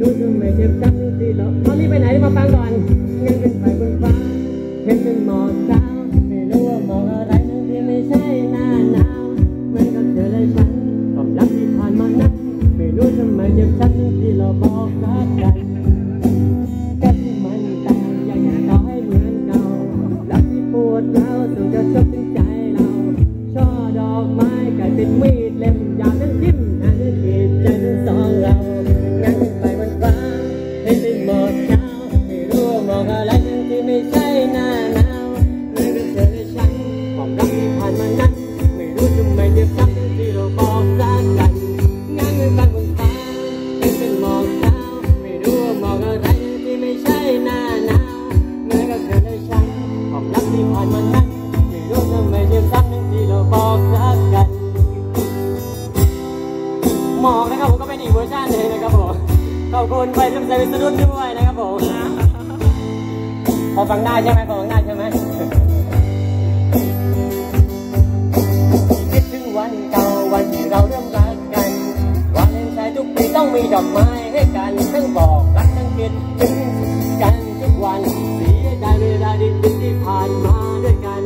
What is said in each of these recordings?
รู้ทำไมเจ็บช้ำที่เราเขารีบไปไหนมาฟังก่อนยังเป็นไฟบนฟ้าเห็นเป็นหมอกขาวไม่รู้ว่าหมอกอะไรนั่นที่ไม่ใช่หน้าหนาวเหมือนกับเธอและฉันความรักที่ผ่านมานั้นไม่รู้ทำไมเจ็บช้ำที่เราบอกรักกันก็ที่มันตายอยากจะต่อให้เหมือนเก่ารักที่ปวดร้าวส่งกระทบถึงใจเราช่อดอกไม้กลายเป็นมีด อกอะไรที่ไม่ใช่หน้าหนาวเมื่อกับเธอและฉันความรักที่ผ่านมานั้นไม่รู้ทำไมเจ็บช้ำที่เราบอกรักกันงั้นไปบนฟ้าให้เป็นหมอกขาวไม่รู้ว่าหมอกอะไรที่ไม่ใช่หน้าหนาวเมื่อกับเธอและฉันความรักที่ผ่านมานั้นไม่รู้ทำไมเจ็บช้ำที่เราบอกรักกันหมอกนะครับผมก็เป็นอีกเวอร์ชันหนึงนะครับผมขอบคุณไปรุ่มใจวิสรุตด้วย พอฟังได้ใช่ไหมพอฟังได้ใช่ไหมคิดถึงวันเก่าวันที่เราเริ่มรักกัน วันเล่นใจทุกปีต้องมีดอกไม้ให้กันทั้งบอกรักทั้งคิดถึงกันทุกวันเสียดายเวลาดีที่ผ่านมาด้วยกัน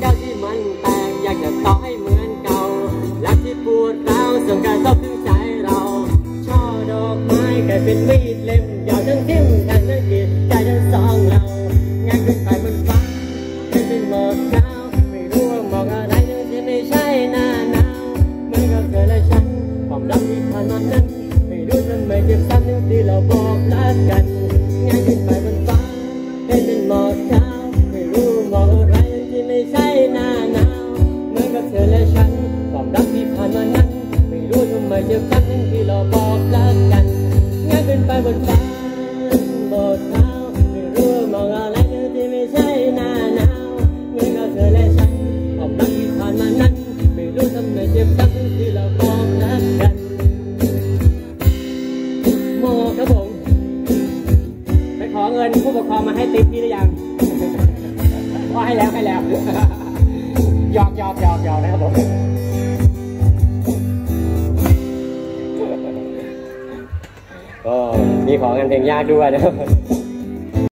แก้วที่มันแตกอยากจะต่อให้เหมือนเก่ารักที่ปวดร้าวส่งกระทบถึงใจเราช่อดอกไม้กลายเป็นมีดเล่มยาวทั้งทิ่ม นั้นไม่รู้ทำไมเจ็บซ้ำทั้งที่เราบอกรักกันง่ายขึ้นไปบนฟ้าให้เป็นหมอกขาวไม่รู้หมอกอะไรที่ไม่ใช่หน้าหนาวเหมือนกับเธอและฉันความรักที่ผ่านมานั้น ไม่รู้ทำไมเจ็บซ้ำทั้งที่เราบอกรักกันง่ายขึ้นไปบนฟ้า ไปขอเงินผู้ปกครองมาให้ติ๊บพี่หรือยังว่าให้แล้วให้แล้วหยอกหยอกหยอกหยอกนะครับผมก็มีของกันเพลงยากด้วยนะครับ